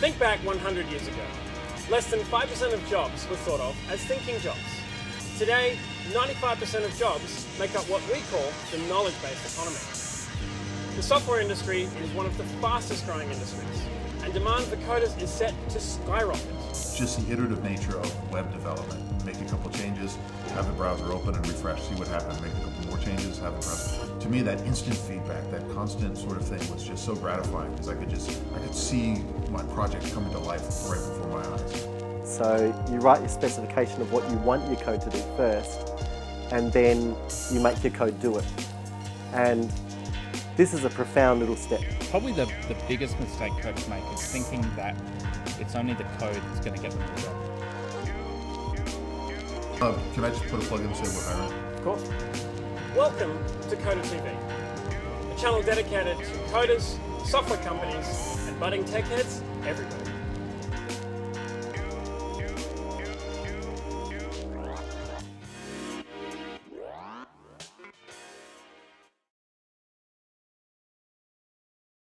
Think back 100 years ago. Less than 5% of jobs were thought of as thinking jobs. Today, 95% of jobs make up what we call the knowledge-based economy. The software industry is one of the fastest growing industries, and demand for coders is set to skyrocket. Just the iterative nature of web development. Make a couple changes, have the browser open and refresh, see what happens, make a couple more changes, have the browser. To me, that instant feedback, that constant sort of thing was just so gratifying because I could just, I could see my project coming to life right before my eyes. So you write your specification of what you want your code to do first, and then you make your code do it. And this is a profound little step. Probably the, the biggest mistake coaches make is thinking that it's only the code that's going to get them the job. Uh, can I just put a plug in and say we're hiring? Of course. Welcome to Codr TV, a channel dedicated to coders, software companies, and budding tech heads everywhere.